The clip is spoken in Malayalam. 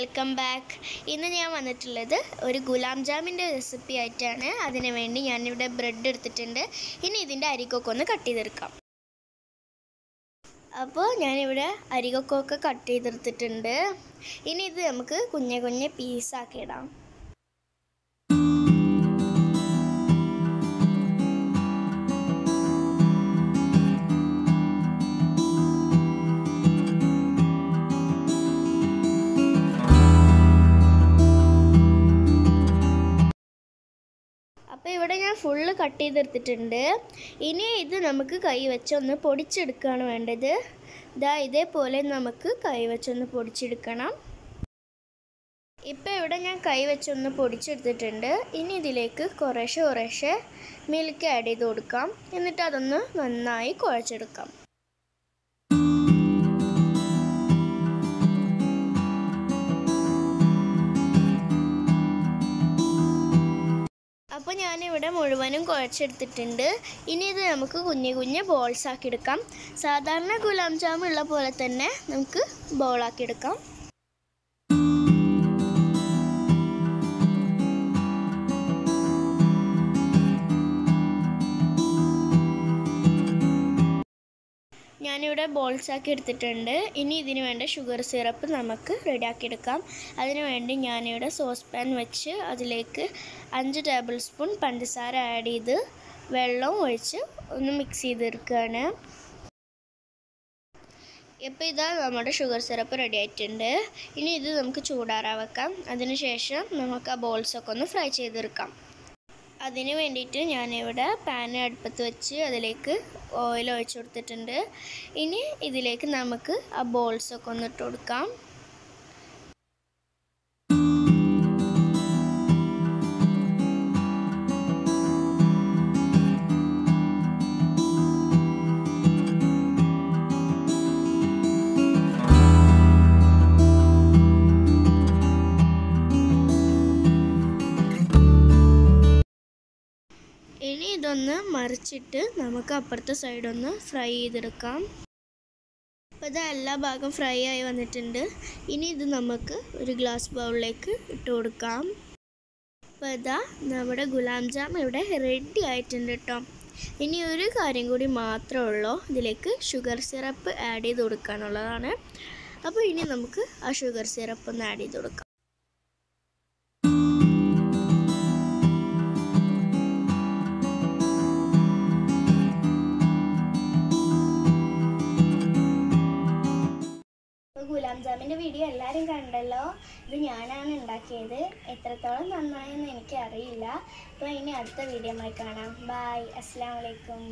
Welcome back. ഇന്ന് ഞാൻ വന്നിട്ടുള്ളത് ഒരു ഗുലാം ജാമിന്റെ റെസിപ്പി ആയിട്ടാണ്. അതിന് വേണ്ടി ഞാനിവിടെ ബ്രെഡ് എടുത്തിട്ടുണ്ട്. ഇനി ഇതിന്റെ അരികൊക്കെ ഒന്ന് കട്ട് ചെയ്തെടുക്കാം. അപ്പോൾ ഞാനിവിടെ അരികൊക്കെ കട്ട് ചെയ്തെടുത്തിട്ടുണ്ട്. ഇനി ഇത് നമുക്ക് കുഞ്ഞെ കുഞ്ഞെ പീസാക്കി ഇടാം. അപ്പോൾ ഇവിടെ ഞാൻ ഫുള്ള് കട്ട് ചെയ്തെടുത്തിട്ടുണ്ട്. ഇനി ഇത് നമുക്ക് കൈ വെച്ച് ഒന്ന് പൊടിച്ചെടുക്കുകയാണ് വേണ്ടത്. ഇതാ ഇതേപോലെ നമുക്ക് കൈ വെച്ചൊന്ന് പൊടിച്ചെടുക്കണം. ഇപ്പോൾ ഇവിടെ ഞാൻ കൈ വെച്ചൊന്ന് പൊടിച്ചെടുത്തിട്ടുണ്ട്. ഇനി ഇതിലേക്ക് കുറേശ്ശെ കുറേശ്ശെ മിൽക്ക് ആഡ് ചെയ്ത് കൊടുക്കാം. എന്നിട്ട് അതൊന്ന് നന്നായി കുഴച്ചെടുക്കാം. അപ്പോൾ ഞാനിവിടെ മുഴുവനും കുഴച്ചെടുത്തിട്ടുണ്ട്. ഇനി ഇത് നമുക്ക് കുഞ്ഞു കുഞ്ഞു ബോൾസ് ആക്കി എടുക്കാം. സാധാരണ ഗുലാം ജാമുള്ള പോലെ തന്നെ നമുക്ക് ബോളാക്കി എടുക്കാം. ഞാനിവിടെ ബോൾസാക്കി എടുത്തിട്ടുണ്ട്. ഇനി ഇതിന് വേണ്ട ഷുഗർ സിറപ്പ് നമുക്ക് റെഡിയാക്കി എടുക്കാം. അതിനു വേണ്ടി ഞാനിവിടെ സോസ് പാൻ വെച്ച് അതിലേക്ക് അഞ്ച് ടേബിൾ സ്പൂൺ പഞ്ചസാര ആഡ് ചെയ്ത് വെള്ളം ഒഴിച്ച് ഒന്ന് മിക്സ് ചെയ്തെടുക്കുകയാണ്. ഇപ്പോൾ ഇതാ നമ്മുടെ ഷുഗർ സിറപ്പ് റെഡി ആയിട്ടുണ്ട്. ഇനി ഇത് നമുക്ക് ചൂടാറാൻ വെക്കാം. അതിനുശേഷം നമുക്ക് ആ ബോൾസൊക്കെ ഒന്ന് ഫ്രൈ ചെയ്തെടുക്കാം. അതിന് വേണ്ടിയിട്ട് ഞാനിവിടെ പാൻ അടുപ്പത്ത് വെച്ച് അതിലേക്ക് ഓയിൽ ഒഴിച്ചു കൊടുത്തിട്ടുണ്ട്. ഇനി ഇതിലേക്ക് നമുക്ക് ആ ബോൾസൊക്കെ ഒന്ന് ഇട്ട് കൊടുക്കാം. ഇനി ഇതൊന്ന് മറിച്ചിട്ട് നമുക്ക് അപ്പുറത്തെ സൈഡൊന്ന് ഫ്രൈ ചെയ്തെടുക്കാം. അപ്പോൾ ഇത് എല്ലാ ഭാഗം ഫ്രൈ ആയി വന്നിട്ടുണ്ട്. ഇനി ഇത് നമുക്ക് ഒരു ഗ്ലാസ് ബൗളിലേക്ക് ഇട്ട് കൊടുക്കാം. അപ്പോൾ ഇതാ നമ്മുടെ ഗുലാം ജാം ഇവിടെ റെഡി ആയിട്ടുണ്ട് കേട്ടോ ഇനി ഒരു കാര്യം കൂടി മാത്രമേ ഉള്ളൂ. ഇതിലേക്ക് ഷുഗർ സിറപ്പ് ആഡ് ചെയ്ത് കൊടുക്കാനുള്ളതാണ്. അപ്പോൾ ഇനി നമുക്ക് ആ ഷുഗർ സിറപ്പ് ഒന്ന് ആഡ് ചെയ്ത് കൊടുക്കാം. വീഡിയോ എല്ലാവരും കണ്ടല്ലോ? ഇത് ഞാനാണ് ഉണ്ടാക്കിയത്. എത്രത്തോളം നന്നായെന്ന് എനിക്കറിയില്ല. അപ്പോൾ ഇനി അടുത്ത വീഡിയോ കാണാം. ബായ് അസ്സാം വലൈക്കും